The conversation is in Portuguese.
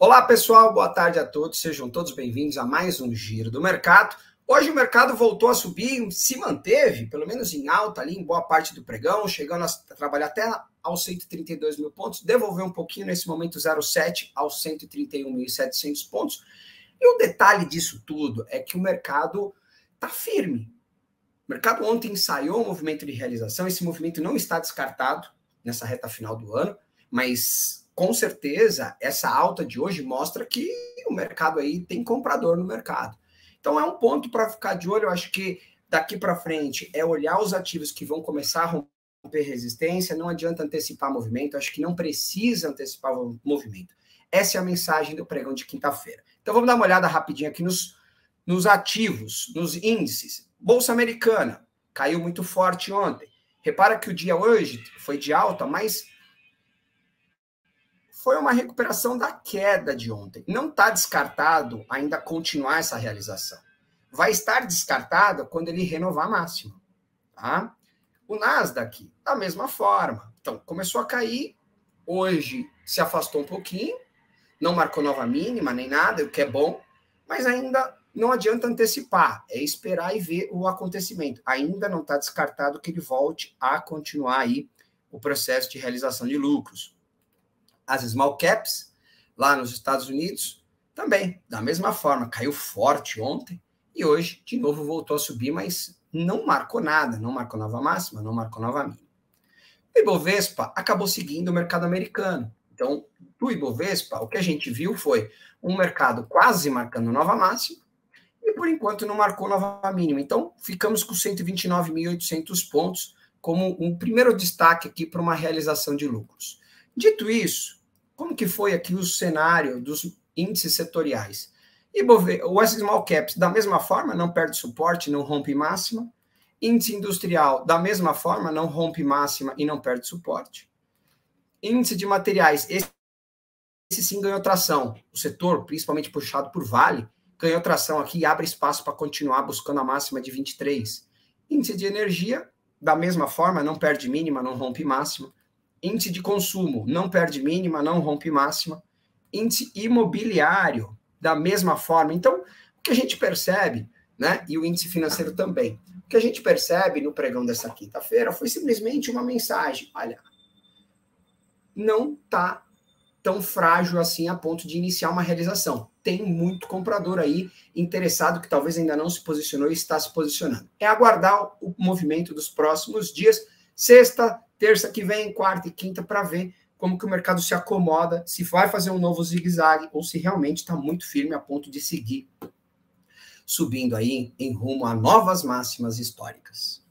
Olá, pessoal, boa tarde a todos. Sejam todos bem-vindos a mais um Giro do Mercado. Hoje o mercado voltou a subir, se manteve, pelo menos em alta ali, em boa parte do pregão, chegando a trabalhar até aos 132 mil pontos, devolveu um pouquinho nesse momento 0,7 aos 131.700 pontos. E o detalhe disso tudo é que o mercado está firme. O mercado ontem ensaiou um movimento de realização, esse movimento não está descartado nessa reta final do ano, mas com certeza, essa alta de hoje mostra que o mercado aí tem comprador no mercado. Então é um ponto para ficar de olho. Eu acho que daqui para frente é olhar os ativos que vão começar a romper resistência. Não adianta antecipar movimento. Acho que não precisa antecipar movimento. Essa é a mensagem do pregão de quinta-feira. Então vamos dar uma olhada rapidinho aqui nos, nos ativos, nos índices. Bolsa Americana caiu muito forte ontem. Repara que o dia hoje foi de alta, mas foi uma recuperação da queda de ontem. Não está descartado ainda continuar essa realização. Vai estar descartado quando ele renovar a máxima. Tá? O Nasdaq, da mesma forma. Então, começou a cair, hoje se afastou um pouquinho, não marcou nova mínima nem nada, o que é bom, mas ainda não adianta antecipar, é esperar e ver o acontecimento. Ainda não está descartado que ele volte a continuar aí o processo de realização de lucros as small caps lá nos Estados Unidos também, da mesma forma, caiu forte ontem e hoje de novo voltou a subir, mas não marcou nada, não marcou nova máxima, não marcou nova mínima. O Ibovespa acabou seguindo o mercado americano. Então, do Ibovespa, o que a gente viu foi um mercado quase marcando nova máxima e por enquanto não marcou nova mínima. Então, ficamos com 129.800 pontos como um primeiro destaque aqui para uma realização de lucros. Dito isso, como que foi aqui o cenário dos índices setoriais? O S-Small Caps, da mesma forma, não perde suporte, não rompe máxima. Índice industrial, da mesma forma, não rompe máxima e não perde suporte. Índice de materiais, esse, esse sim ganhou tração. O setor, principalmente puxado por Vale, ganhou tração aqui e abre espaço para continuar buscando a máxima de 23. Índice de energia, da mesma forma, não perde mínima, não rompe máxima. Índice de consumo não perde mínima, não rompe máxima. Índice imobiliário, da mesma forma. Então, o que a gente percebe, né? E o índice financeiro também. O que a gente percebe no pregão dessa quinta-feira foi simplesmente uma mensagem: olha, não está tão frágil assim a ponto de iniciar uma realização. Tem muito comprador aí interessado que talvez ainda não se posicionou e está se posicionando. É aguardar o movimento dos próximos dias. Sexta, terça que vem, quarta e quinta, para ver como que o mercado se acomoda, se vai fazer um novo zigue-zague ou se realmente está muito firme a ponto de seguir subindo aí em rumo a novas máximas históricas.